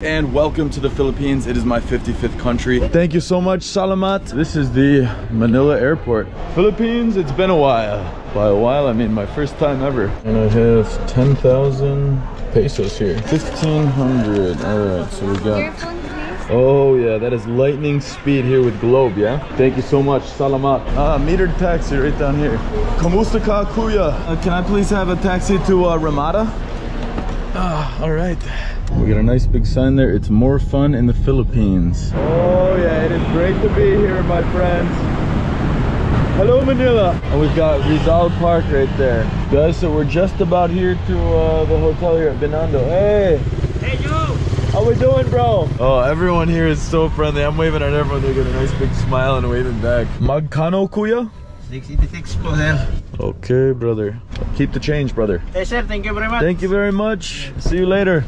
And welcome to the Philippines. It is my 55th country. Thank you so much, Salamat. This is the Manila airport. Philippines, it's been a while. By a while, I mean my first time ever. And I have 10,000 pesos here. 1,500. All right, so we got... Your phone, please. Oh yeah, that is lightning speed here with Globe, yeah? Thank you so much, Salamat. Ah, metered taxi right down here. Kamusta ka, kuya? Uh, can I please have a taxi to uh, Ramada? Ah, all right. We got a nice big sign there. It's more fun in the Philippines. Oh yeah, it is great to be here, my friends. Hello, Manila. And we've got Rizal Park right there. Guys, so we're just about here to uh, the hotel here at Binondo. Hey! Hey Joe! How we doing, bro? Oh, everyone here is so friendly. I'm waving at everyone. They get a nice big smile and waving back. Magkano, kuya? 66 po, sir. Okay, brother. Keep the change, brother. Hey, sir, thank you very much. Thank you very much. See you later.